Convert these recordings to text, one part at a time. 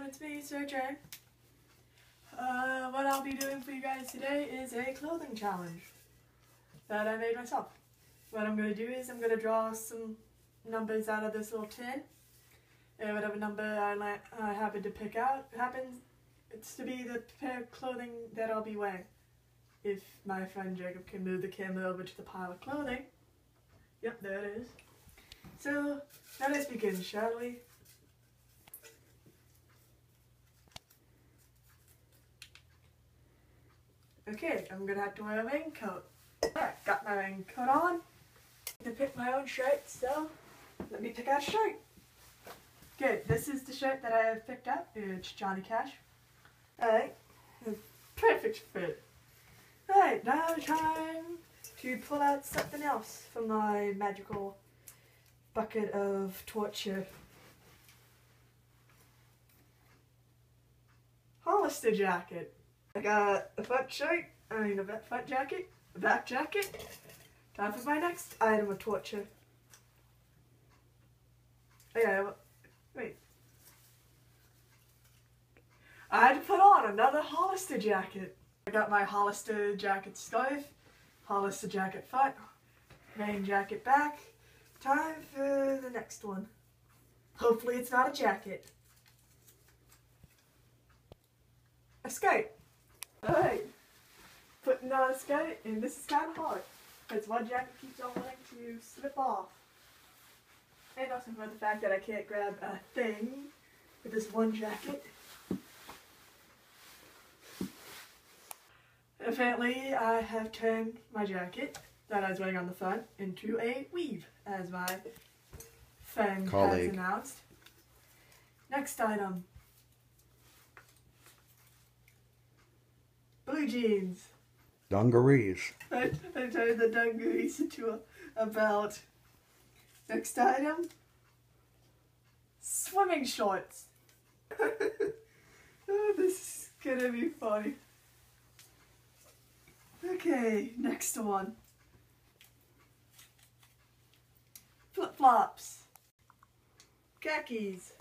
everyone, it's me, Sarah Jane. Uh, what I'll be doing for you guys today is a clothing challenge that I made myself. What I'm going to do is I'm going to draw some numbers out of this little tin. And whatever number I, happen to pick out happens it's to be the pair of clothing that I'll be wearing. If my friend Jacob can move the camera over to the pile of clothing. Yep, there it is. So, now let's begin, shall we? Okay, I'm gonna have to wear a raincoat. Alright, got my raincoat on. To pick my own shirt, so let me pick out a shirt. Good, this is the shirt that I have picked up. It's Johnny Cash. Alright, perfect fit. Alright, now time to pull out something else from my magical bucket of torture. Hollister jacket. I got a fat shirt, I mean a fat jacket, a back jacket. Time for my next item of torture. Oh yeah, wait. I had to put on another Hollister jacket. I got my Hollister jacket scarf, Hollister jacket front, rain jacket back. Time for the next one. Hopefully it's not a jacket. A skirt. Alright. Putting on a skirt, and this is kind of hard. Because one jacket keeps on wanting to slip off. And also for the fact that I can't grab a thing with this one jacket. Apparently, I have turned my jacket that I was wearing on the front into a weave, as my friend Colleague. has announced. Next item. Blue jeans. Dungarees. I, I turned the dungarees into a, a belt. Next item. Swimming shorts. oh, this is gonna be funny. Okay, next one. Flip flops. Khakis.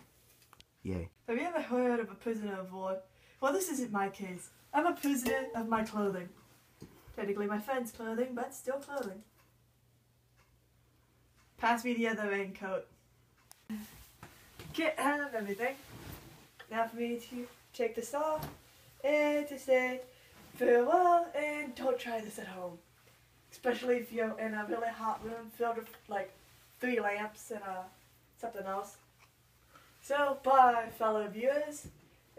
Yay. Have you ever heard of a prisoner of war? Well, this isn't my case. I'm a prisoner of my clothing. Technically my friend's clothing, but still clothing. Pass me the other raincoat. Get out of everything. Now for me to take this off and to say farewell and don't try this at home. Especially if you're in a really hot room filled with like three lamps and uh, something else. So, bye fellow viewers